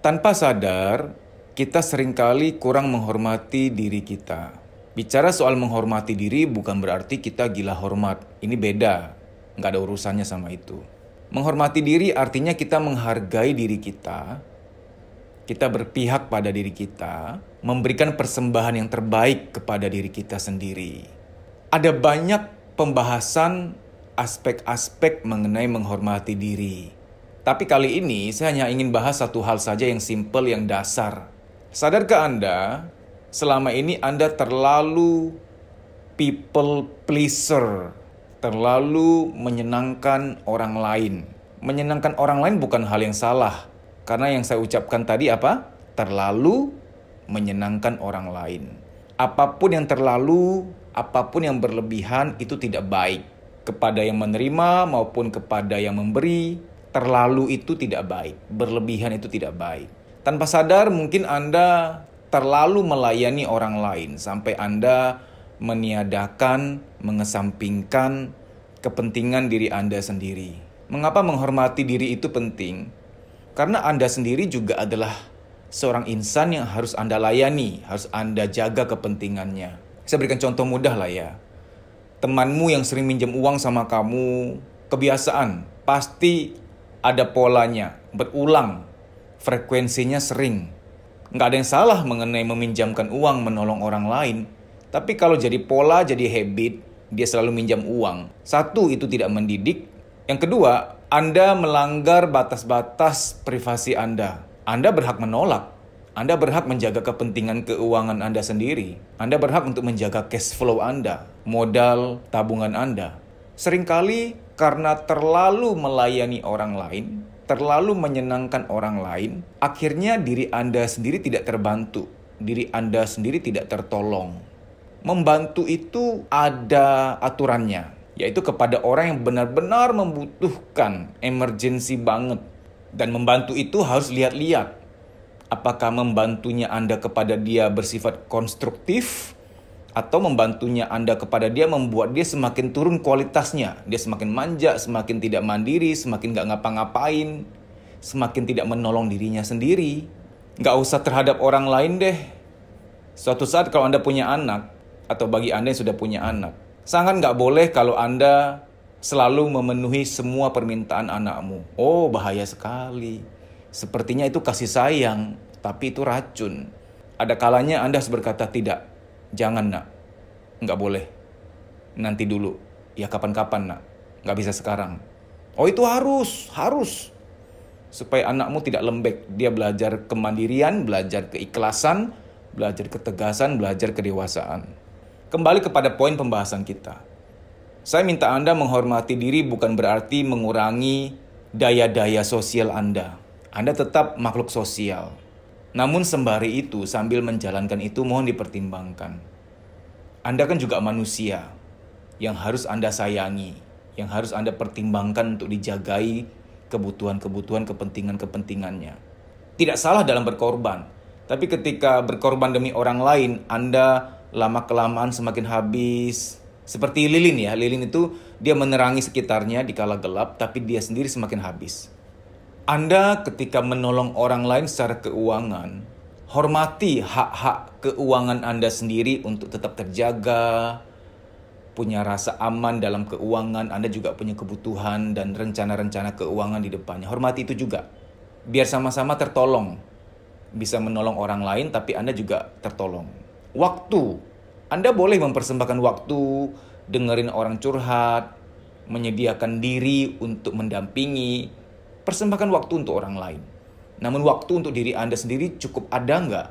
Tanpa sadar, kita sering kali kurang menghormati diri kita. Bicara soal menghormati diri bukan berarti kita gila hormat. Ini beda, nggak ada urusannya sama itu. Menghormati diri artinya kita menghargai diri kita, kita berpihak pada diri kita, memberikan persembahan yang terbaik kepada diri kita sendiri. Ada banyak pembahasan aspek-aspek mengenai menghormati diri. Tapi kali ini saya hanya ingin bahas satu hal saja yang simple, yang dasar. Sadarkah Anda, selama ini Anda terlalu people pleaser, terlalu menyenangkan orang lain. Menyenangkan orang lain bukan hal yang salah, karena yang saya ucapkan tadi apa? Terlalu menyenangkan orang lain. Apa pun yang terlalu, apa pun yang berlebihan itu tidak baik. Kepada yang menerima maupun kepada yang memberi, terlalu itu tidak baik. Berlebihan itu tidak baik. Tanpa sadar mungkin Anda terlalu melayani orang lain sampai Anda meniadakan, mengesampingkan kepentingan diri Anda sendiri. Mengapa menghormati diri itu penting? Karena Anda sendiri juga adalah seorang insan yang harus Anda layani, harus Anda jaga kepentingannya. Saya berikan contoh mudah lah ya. Temanmu yang sering minjem uang sama kamu, kebiasaan, pasti ada polanya, berulang, frekuensinya sering. Nggak ada yang salah mengenai meminjamkan uang menolong orang lain. Tapi kalau jadi pola, jadi habit, dia selalu minjam uang. Satu, itu tidak mendidik. Yang kedua, Anda melanggar batas-batas privasi Anda. Anda berhak menolak. Anda berhak menjaga kepentingan keuangan Anda sendiri. Anda berhak untuk menjaga cash flow Anda, modal tabungan Anda. Seringkali karena terlalu melayani orang lain, terlalu menyenangkan orang lain, akhirnya diri Anda sendiri tidak terbantu, diri Anda sendiri tidak tertolong membantu itu ada aturannya, yaitu kepada orang yang benar-benar membutuhkan emergency banget. Dan membantu itu harus lihat-lihat. Apakah membantunya Anda kepada dia bersifat konstruktif atau membantunya Anda kepada dia membuat dia semakin turun kualitasnya. Dia semakin manja, semakin tidak mandiri, semakin gak ngapa-ngapain, semakin tidak menolong dirinya sendiri. Gak usah terhadap orang lain deh. Suatu saat kalau Anda punya anak, atau bagi Anda yang sudah punya anak. Sangat nggak boleh kalau Anda selalu memenuhi semua permintaan anakmu. Oh, bahaya sekali. Sepertinya itu kasih sayang, tapi itu racun. Ada kalanya Anda harus berkata, tidak, jangan nak, nggak boleh. Nanti dulu, ya kapan-kapan nak, nggak bisa sekarang. Oh itu harus, harus. Supaya anakmu tidak lembek, dia belajar kemandirian, belajar keikhlasan, belajar ketegasan, belajar kedewasaan. Kembali kepada poin pembahasan kita. Saya minta Anda menghormati diri bukan berarti mengurangi daya-daya sosial Anda. Anda tetap makhluk sosial. Namun sembari itu, sambil menjalankan itu mohon dipertimbangkan. Anda kan juga manusia yang harus Anda sayangi, yang harus Anda pertimbangkan untuk dijagai kebutuhan-kebutuhan kepentingan-kepentingannya. Tidak salah dalam berkorban, tapi ketika berkorban demi orang lain, Anda lama kelamaan semakin habis. Seperti lilin ya, lilin itu dia menerangi sekitarnya di kala gelap, tapi dia sendiri semakin habis. Anda ketika menolong orang lain secara keuangan, hormati hak-hak keuangan Anda sendiri untuk tetap terjaga, punya rasa aman dalam keuangan, Anda juga punya kebutuhan dan rencana-rencana keuangan di depannya. Hormati itu juga. Biar sama-sama tertolong. Bisa menolong orang lain tapi Anda juga tertolong waktu. Anda boleh mempersembahkan waktu, dengerin orang curhat, menyediakan diri untuk mendampingi, persembahkan waktu untuk orang lain. Namun waktu untuk diri Anda sendiri cukup ada nggak?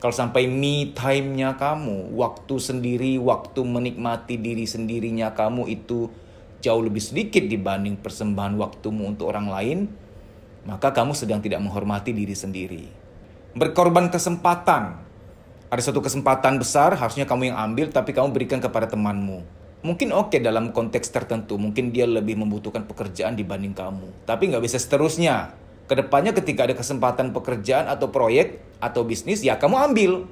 Kalau sampai me time-nya kamu, waktu sendiri, waktu menikmati diri sendirinya kamu itu jauh lebih sedikit dibanding persembahan waktumu untuk orang lain, maka kamu sedang tidak menghormati diri sendiri. Berkorban kesempatan, ada satu kesempatan besar harusnya kamu yang ambil tapi kamu berikan kepada temanmu. Mungkin oke okay dalam konteks tertentu, mungkin dia lebih membutuhkan pekerjaan dibanding kamu. Tapi nggak bisa seterusnya. Ke depannya ketika ada kesempatan pekerjaan atau proyek atau bisnis, ya kamu ambil.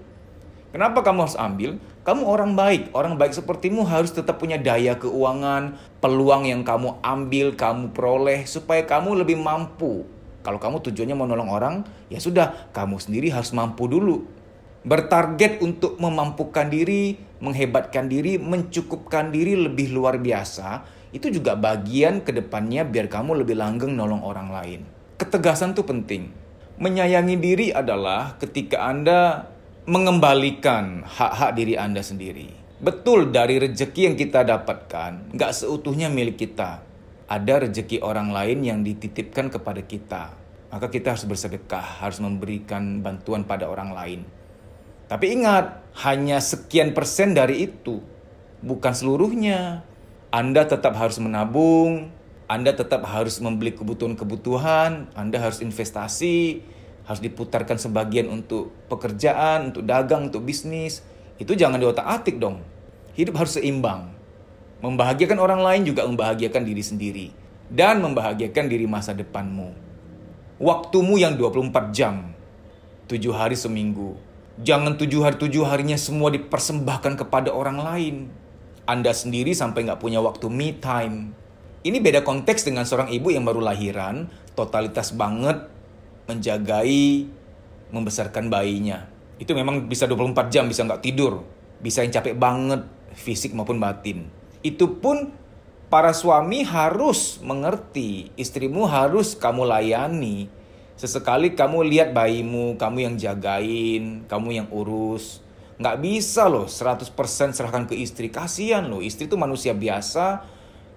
Kenapa kamu harus ambil? Kamu orang baik. Orang baik sepertimu harus tetap punya daya keuangan, peluang yang kamu ambil, kamu peroleh, supaya kamu lebih mampu Kalau kamu tujuannya mau nolong orang, ya sudah, kamu sendiri harus mampu dulu. Bertarget untuk memampukan diri, menghebatkan diri, mencukupkan diri lebih luar biasa, itu juga bagian ke depannya biar kamu lebih langgeng nolong orang lain. Ketegasan itu penting. Menyayangi diri adalah ketika Anda mengembalikan hak-hak diri Anda sendiri. Betul dari rezeki yang kita dapatkan, nggak seutuhnya milik kita ada rezeki orang lain yang dititipkan kepada kita. Maka kita harus bersedekah, harus memberikan bantuan pada orang lain. Tapi ingat, hanya sekian persen dari itu, bukan seluruhnya. Anda tetap harus menabung, Anda tetap harus membeli kebutuhan-kebutuhan, Anda harus investasi, harus diputarkan sebagian untuk pekerjaan, untuk dagang, untuk bisnis. Itu jangan diotak-atik dong. Hidup harus seimbang. Membahagiakan orang lain juga membahagiakan diri sendiri. Dan membahagiakan diri masa depanmu. Waktumu yang 24 jam. 7 hari seminggu. Jangan 7 hari 7 harinya semua dipersembahkan kepada orang lain. Anda sendiri sampai nggak punya waktu me time. Ini beda konteks dengan seorang ibu yang baru lahiran, totalitas banget menjagai, membesarkan bayinya. Itu memang bisa 24 jam, bisa nggak tidur. Bisa yang capek banget, fisik maupun batin itu pun para suami harus mengerti, istrimu harus kamu layani. Sesekali kamu lihat bayimu, kamu yang jagain, kamu yang urus. Nggak bisa loh 100% serahkan ke istri. Kasihan loh, istri itu manusia biasa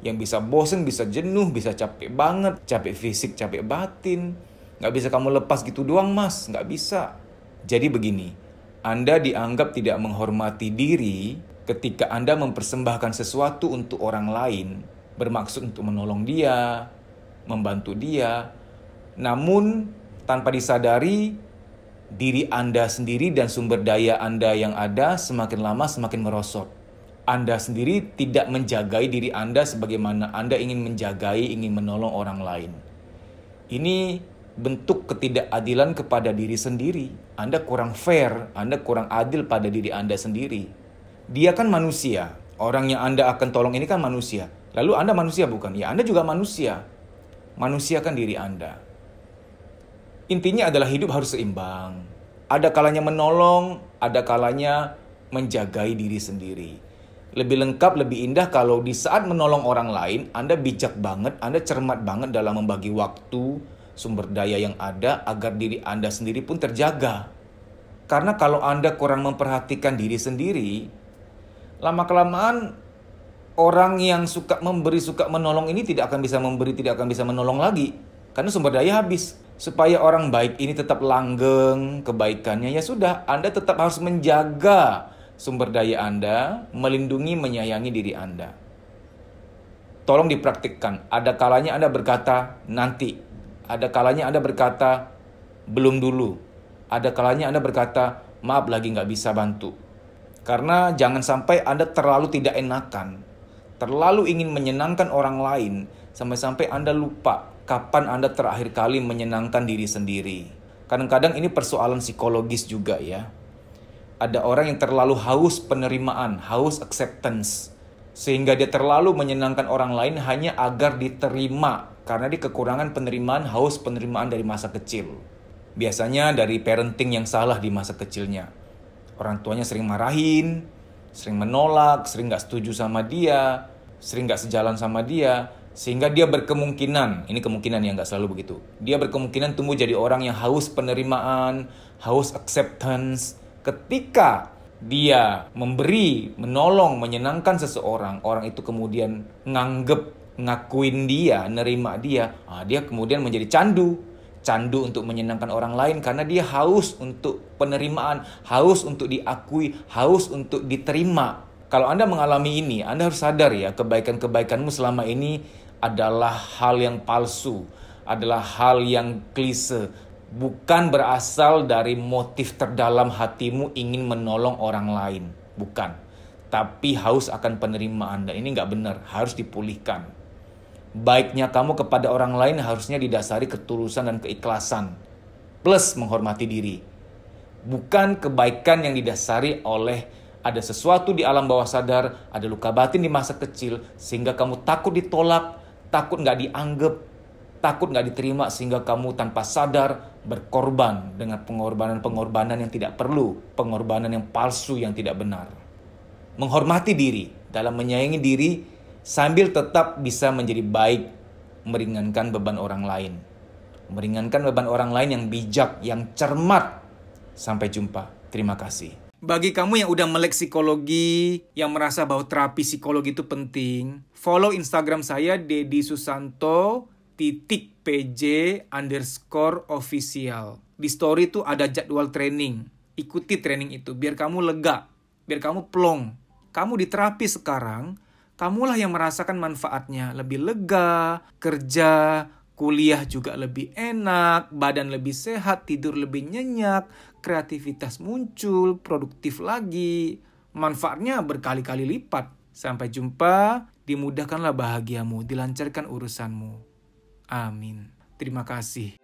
yang bisa bosen, bisa jenuh, bisa capek banget, capek fisik, capek batin. Nggak bisa kamu lepas gitu doang mas, nggak bisa. Jadi begini, Anda dianggap tidak menghormati diri ketika Anda mempersembahkan sesuatu untuk orang lain, bermaksud untuk menolong dia, membantu dia, namun tanpa disadari diri Anda sendiri dan sumber daya Anda yang ada semakin lama semakin merosot. Anda sendiri tidak menjagai diri Anda sebagaimana Anda ingin menjagai, ingin menolong orang lain. Ini bentuk ketidakadilan kepada diri sendiri. Anda kurang fair, Anda kurang adil pada diri Anda sendiri. Dia kan manusia. Orang yang Anda akan tolong ini kan manusia. Lalu Anda manusia bukan? Ya, Anda juga manusia. Manusia kan diri Anda. Intinya adalah hidup harus seimbang. Ada kalanya menolong, ada kalanya menjagai diri sendiri. Lebih lengkap, lebih indah kalau di saat menolong orang lain, Anda bijak banget, Anda cermat banget dalam membagi waktu, sumber daya yang ada agar diri Anda sendiri pun terjaga. Karena kalau Anda kurang memperhatikan diri sendiri, lama-kelamaan orang yang suka memberi, suka menolong ini tidak akan bisa memberi, tidak akan bisa menolong lagi. Karena sumber daya habis. Supaya orang baik ini tetap langgeng kebaikannya, ya sudah, Anda tetap harus menjaga sumber daya Anda, melindungi, menyayangi diri Anda. Tolong dipraktikkan. Ada kalanya Anda berkata, nanti. Ada kalanya Anda berkata, belum dulu. Ada kalanya Anda berkata, maaf lagi nggak bisa bantu karena jangan sampai Anda terlalu tidak enakan, terlalu ingin menyenangkan orang lain, sampai-sampai Anda lupa kapan Anda terakhir kali menyenangkan diri sendiri. Kadang-kadang ini persoalan psikologis juga ya. Ada orang yang terlalu haus penerimaan, haus acceptance, sehingga dia terlalu menyenangkan orang lain hanya agar diterima karena dia kekurangan penerimaan, haus penerimaan dari masa kecil. Biasanya dari parenting yang salah di masa kecilnya orang tuanya sering marahin, sering menolak, sering nggak setuju sama dia, sering nggak sejalan sama dia, sehingga dia berkemungkinan, ini kemungkinan yang nggak selalu begitu, dia berkemungkinan tumbuh jadi orang yang haus penerimaan, haus acceptance, ketika dia memberi, menolong, menyenangkan seseorang, orang itu kemudian nganggep, ngakuin dia, nerima dia, ah, dia kemudian menjadi candu, candu untuk menyenangkan orang lain karena dia haus untuk penerimaan, haus untuk diakui, haus untuk diterima. Kalau Anda mengalami ini, Anda harus sadar ya, kebaikan-kebaikanmu selama ini adalah hal yang palsu, adalah hal yang klise, bukan berasal dari motif terdalam hatimu ingin menolong orang lain, bukan. Tapi haus akan penerimaan dan ini nggak benar, harus dipulihkan. Baiknya kamu kepada orang lain harusnya didasari ketulusan dan keikhlasan, plus menghormati diri. Bukan kebaikan yang didasari oleh ada sesuatu di alam bawah sadar, ada luka batin di masa kecil, sehingga kamu takut ditolak, takut nggak dianggap, takut nggak diterima sehingga kamu tanpa sadar berkorban dengan pengorbanan-pengorbanan yang tidak perlu, pengorbanan yang palsu yang tidak benar. Menghormati diri dalam menyayangi diri sambil tetap bisa menjadi baik, meringankan beban orang lain. Meringankan beban orang lain yang bijak, yang cermat. Sampai jumpa. Terima kasih. Bagi kamu yang udah melek psikologi, yang merasa bahwa terapi psikologi itu penting, follow Instagram saya Dedi Susanto titik PJ underscore official. Di story itu ada jadwal training. Ikuti training itu biar kamu lega, biar kamu plong. Kamu di terapi sekarang, kamulah yang merasakan manfaatnya. Lebih lega, kerja, kuliah juga lebih enak, badan lebih sehat, tidur lebih nyenyak, kreativitas muncul, produktif lagi. Manfaatnya berkali-kali lipat. Sampai jumpa, dimudahkanlah bahagiamu, dilancarkan urusanmu. Amin. Terima kasih.